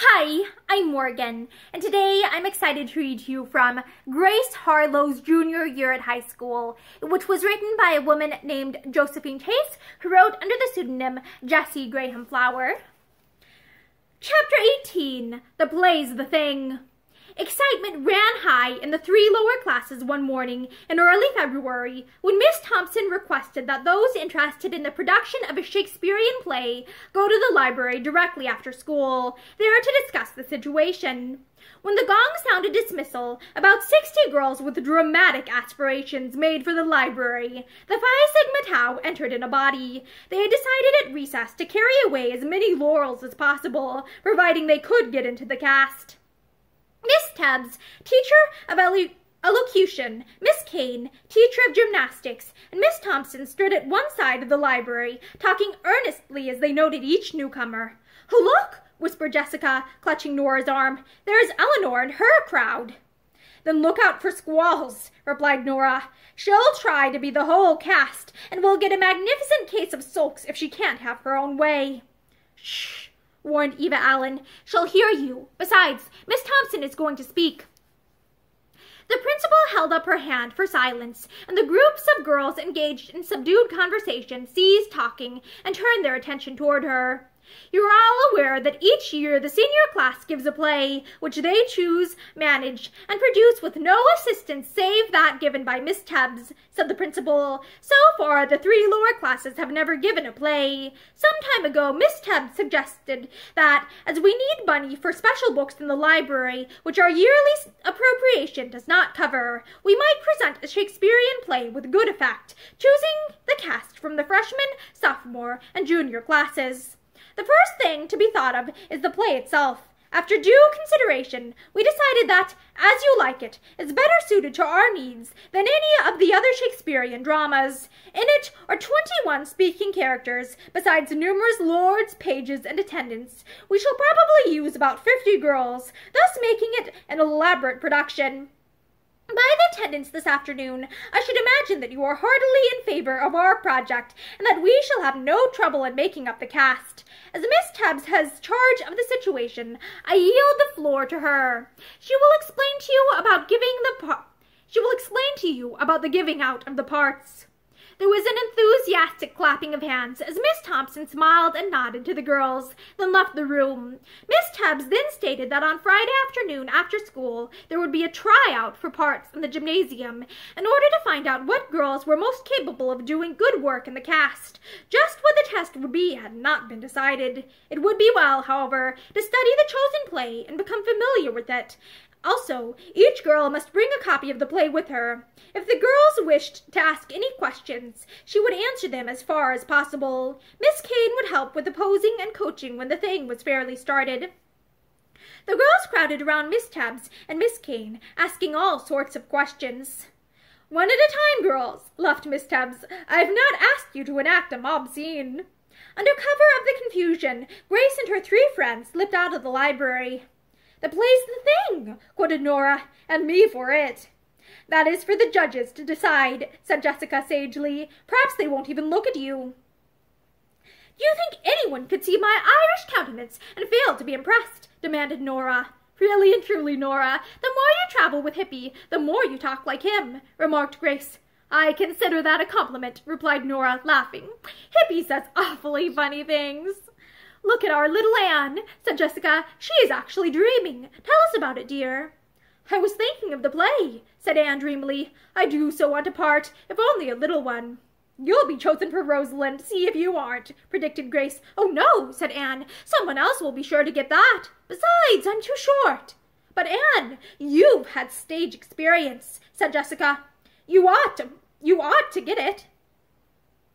Hi, I'm Morgan, and today I'm excited to read to you from Grace Harlowe's junior year at high school, which was written by a woman named Josephine Chase, who wrote under the pseudonym Jessie Graham Flower. Chapter 18 The Play's the Thing. Excitement ran high in the three lower classes one morning in early February when Miss Thompson requested that those interested in the production of a Shakespearean play go to the library directly after school, there to discuss the situation. When the gong sounded dismissal, about sixty girls with dramatic aspirations made for the library. The Phi Sigma Tau entered in a body. They had decided at recess to carry away as many laurels as possible, providing they could get into the cast. Miss Tebbs, teacher of elocution, Miss Kane, teacher of gymnastics, and Miss Thompson stood at one side of the library, talking earnestly as they noted each newcomer. Oh, look, whispered Jessica, clutching Nora's arm. There's Eleanor and her crowd. Then look out for squalls, replied Nora. She'll try to be the whole cast, and we'll get a magnificent case of sulks if she can't have her own way. Shh, warned Eva Allen. She'll hear you. Besides, Miss Thompson is going to speak. The principal held up her hand for silence, and the groups of girls engaged in subdued conversation ceased talking and turned their attention toward her. You are all aware that each year the senior class gives a play, which they choose, manage, and produce with no assistance save that given by Miss Tebbs, said the principal. So far, the three lower classes have never given a play. Some time ago, Miss Tebbs suggested that, as we need money for special books in the library, which our yearly appropriation does not cover, we might present a Shakespearean play with good effect, choosing the cast from the freshman, sophomore, and junior classes. The first thing to be thought of is the play itself. After due consideration, we decided that, as you like it, is better suited to our needs than any of the other Shakespearean dramas. In it are twenty-one speaking characters, besides numerous lords, pages, and attendants. We shall probably use about fifty girls, thus making it an elaborate production. By the attendance this afternoon, I should imagine that you are heartily in favor of our project, and that we shall have no trouble in making up the cast. As Miss Tebbs has charge of the situation, I yield the floor to her. She will explain to you about giving the she will explain to you about the giving out of the parts. Enthusiastic clapping of hands as Miss Thompson smiled and nodded to the girls, then left the room. Miss Tebbs then stated that on Friday afternoon after school there would be a tryout for parts in the gymnasium in order to find out what girls were most capable of doing good work in the cast. Just what the test would be had not been decided. It would be well, however, to study the chosen play and become familiar with it, also, each girl must bring a copy of the play with her. If the girls wished to ask any questions, she would answer them as far as possible. Miss Kane would help with the posing and coaching when the thing was fairly started. The girls crowded around Miss Tebbs and Miss Kane, asking all sorts of questions. One at a time, girls, laughed Miss Tebbs. I have not asked you to enact a mob scene. Under cover of the confusion, Grace and her three friends slipped out of the library. The play's the thing, quoted Nora, and me for it. That is for the judges to decide, said Jessica sagely. Perhaps they won't even look at you. Do you think anyone could see my Irish countenance and fail to be impressed? demanded Nora. Really and truly, Nora, the more you travel with Hippy, the more you talk like him, remarked Grace. I consider that a compliment, replied Nora, laughing. Hippy says awfully funny things. Look at our little Anne, said Jessica. She is actually dreaming. Tell us about it, dear. I was thinking of the play, said Anne dreamily. I do so want a part, if only a little one. You'll be chosen for Rosalind, see if you aren't, predicted Grace. Oh, no, said Anne. Someone else will be sure to get that. Besides, I'm too short. But, Anne, you've had stage experience, said Jessica. You ought to, you ought to get it.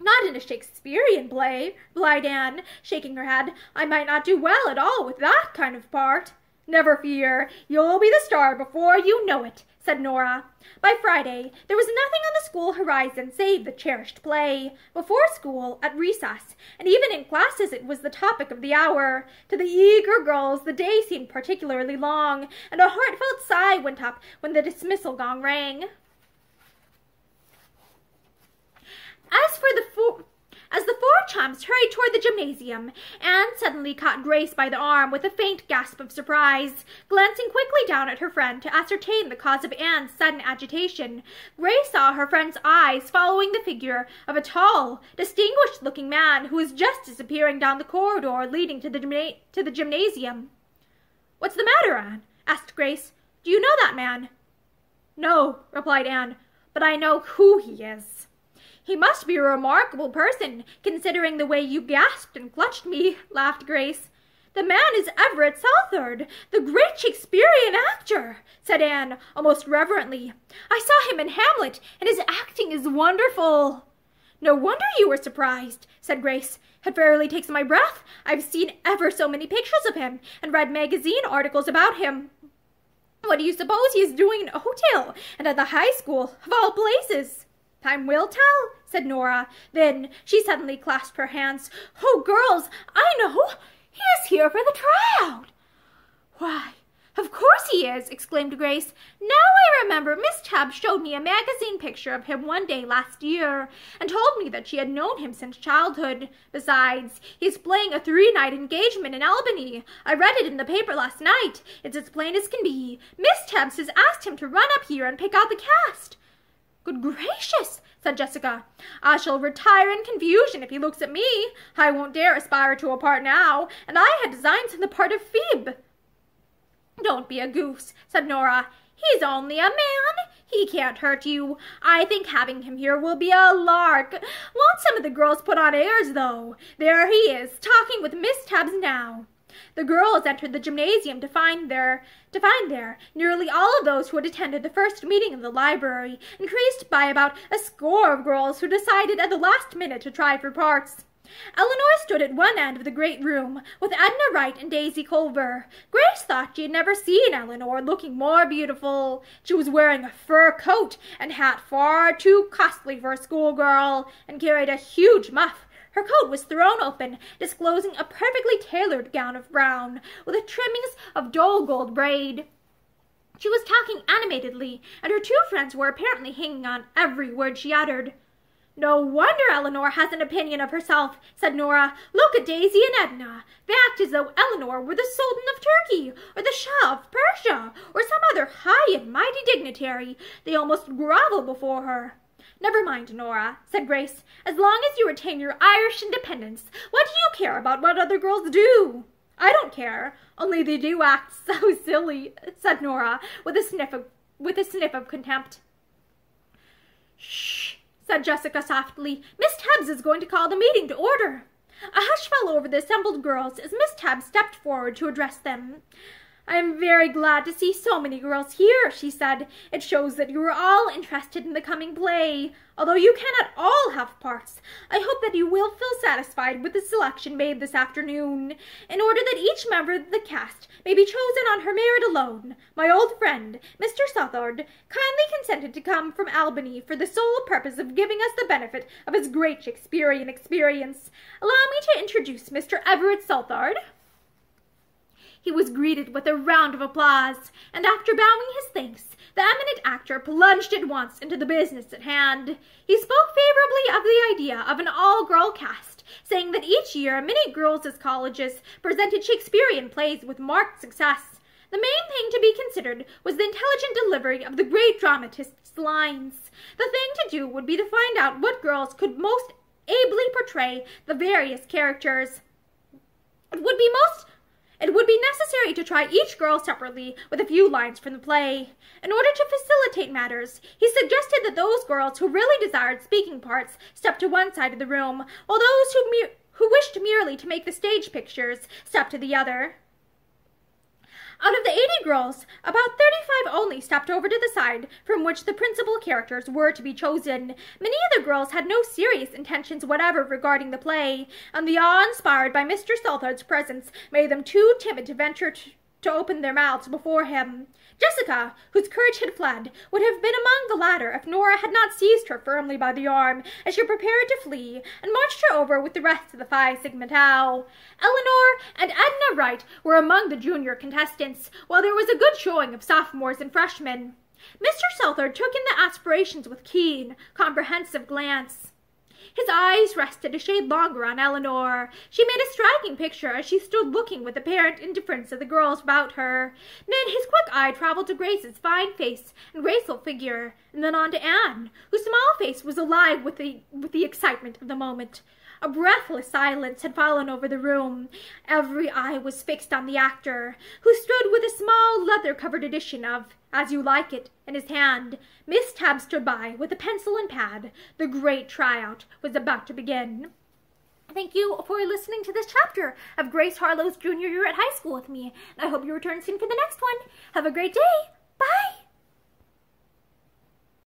Not in a Shakespearean play, replied Anne, shaking her head. I might not do well at all with that kind of part. Never fear, you'll be the star before you know it, said Nora. By Friday, there was nothing on the school horizon save the cherished play. Before school, at recess, and even in classes it was the topic of the hour. To the eager girls the day seemed particularly long, and a heartfelt sigh went up when the dismissal gong rang. As for the four As the four chums hurried toward the gymnasium, Anne suddenly caught Grace by the arm with a faint gasp of surprise. Glancing quickly down at her friend to ascertain the cause of Anne's sudden agitation, Grace saw her friend's eyes following the figure of a tall, distinguished-looking man who was just disappearing down the corridor leading to the, to the gymnasium. What's the matter, Anne? asked Grace. Do you know that man? No, replied Anne, but I know who he is. He must be a remarkable person, considering the way you gasped and clutched me, laughed Grace. The man is Everett Southard, the great Shakespearean actor, said Anne, almost reverently. I saw him in Hamlet, and his acting is wonderful. No wonder you were surprised, said Grace. It fairly takes my breath. I've seen ever so many pictures of him, and read magazine articles about him. What do you suppose he is doing in Oakdale, and at the high school, of all places? Time will tell, said Nora. Then she suddenly clasped her hands. Oh, girls, I know! He is here for the tryout! Why, of course he is, exclaimed Grace. Now I remember Miss Tubbs showed me a magazine picture of him one day last year, and told me that she had known him since childhood. Besides, he's playing a three-night engagement in Albany. I read it in the paper last night. It's as plain as can be. Miss Tubbs has asked him to run up here and pick out the cast. Good gracious, said Jessica. I shall retire in confusion if he looks at me. I won't dare aspire to a part now, and I had designs in the part of Phoebe. Don't be a goose, said Nora. He's only a man. He can't hurt you. I think having him here will be a lark. Won't some of the girls put on airs, though? There he is, talking with Miss Tubbs now. The girls entered the gymnasium to find there to find there nearly all of those who had attended the first meeting of the library, increased by about a score of girls who decided at the last minute to try for parts. Eleanor stood at one end of the great room, with Edna Wright and Daisy Culver. Grace thought she had never seen Eleanor looking more beautiful. She was wearing a fur coat and hat far too costly for a schoolgirl, and carried a huge muff her coat was thrown open, disclosing a perfectly tailored gown of brown, with a trimmings of dull gold braid. She was talking animatedly, and her two friends were apparently hanging on every word she uttered. No wonder Eleanor has an opinion of herself, said Nora. Look at Daisy and Edna. They act as though Eleanor were the Sultan of Turkey, or the Shah of Persia, or some other high and mighty dignitary. They almost grovel before her. Never mind, Nora, said Grace. As long as you retain your Irish independence, what do you care about what other girls do? I don't care, only they do act so silly, said Nora, with a sniff of, with a sniff of contempt. Shh, said Jessica softly. Miss Tubbs is going to call the meeting to order. A hush fell over the assembled girls as Miss Tubbs stepped forward to address them. I am very glad to see so many girls here, she said. It shows that you are all interested in the coming play. Although you cannot all have parts, I hope that you will feel satisfied with the selection made this afternoon, in order that each member of the cast may be chosen on her merit alone. My old friend, Mr. Southard, kindly consented to come from Albany for the sole purpose of giving us the benefit of his great Shakespearean experience. Allow me to introduce Mr. Everett Southard he was greeted with a round of applause, and after bowing his thanks, the eminent actor plunged at once into the business at hand. He spoke favorably of the idea of an all-girl cast, saying that each year many girls' colleges presented Shakespearean plays with marked success. The main thing to be considered was the intelligent delivery of the great dramatist's lines. The thing to do would be to find out what girls could most ably portray the various characters. It would be most it would be necessary to try each girl separately with a few lines from the play. In order to facilitate matters, he suggested that those girls who really desired speaking parts step to one side of the room, while those who, who wished merely to make the stage pictures step to the other. Out of the 80 girls, about 35 only stepped over to the side from which the principal characters were to be chosen. Many of the girls had no serious intentions whatever regarding the play, and the awe inspired by Mr. Southard's presence made them too timid to venture to to open their mouths before him. Jessica, whose courage had fled, would have been among the latter if Nora had not seized her firmly by the arm as she prepared to flee and marched her over with the rest of the Phi Sigma Tau. Eleanor and Edna Wright were among the junior contestants, while there was a good showing of sophomores and freshmen. Mr. Southard took in the aspirations with keen, comprehensive glance. His eyes rested a shade longer on Eleanor. She made a striking picture as she stood looking with apparent indifference at the girls about her. Then his quick eye traveled to Grace's fine face and graceful figure, and then on to Anne, whose small face was alive with the, with the excitement of the moment. A breathless silence had fallen over the room. Every eye was fixed on the actor, who stood with a small leather-covered edition of As You Like It in his hand. Miss Tabb stood by with a pencil and pad. The great tryout was about to begin. Thank you for listening to this chapter of Grace Harlowe's junior year at high school with me. I hope you return soon for the next one. Have a great day. Bye.